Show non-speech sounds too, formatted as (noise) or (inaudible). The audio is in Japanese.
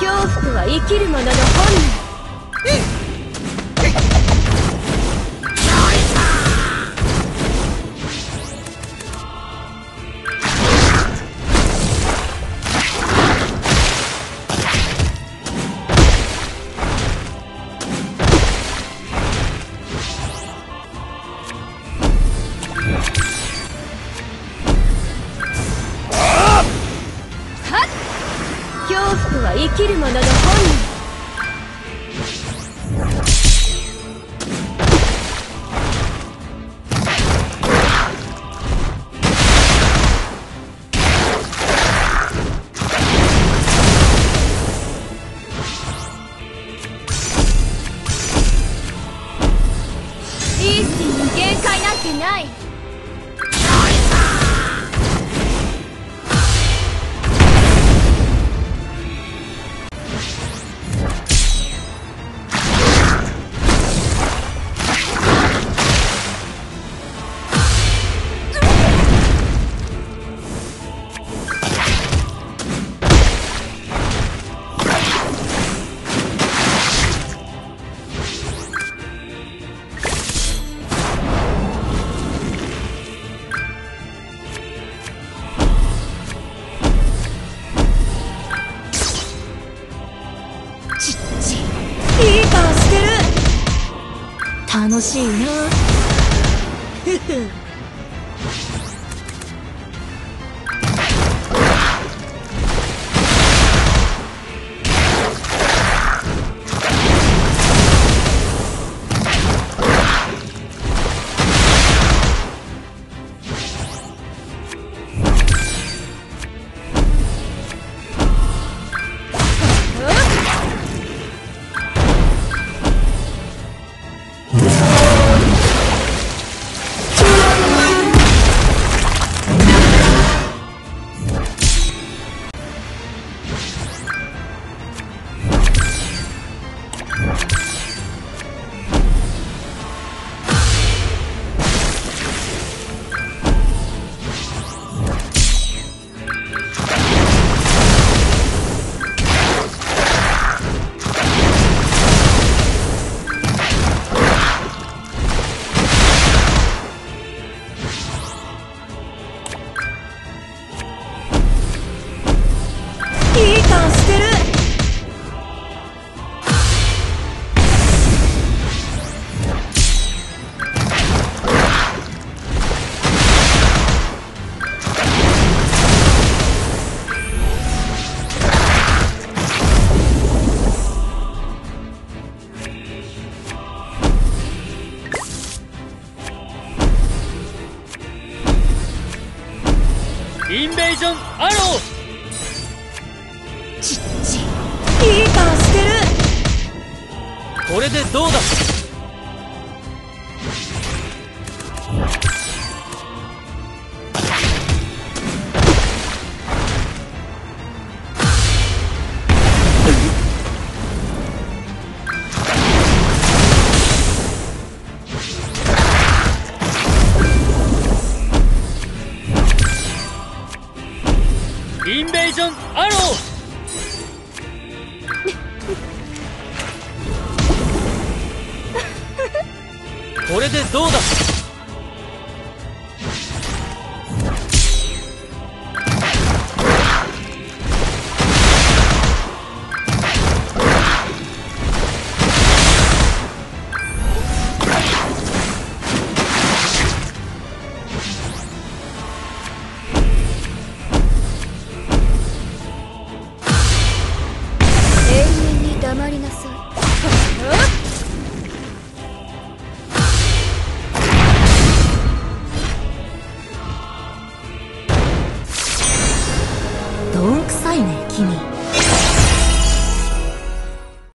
恐怖とは生きる者の本能恐きる者の本能限界なんてない。楽しいな。ふ (laughs) ふインベージョンアロー。ちっちいい顔してる。これでどうだ？インベージョンアロー。(laughs) これでどうだ？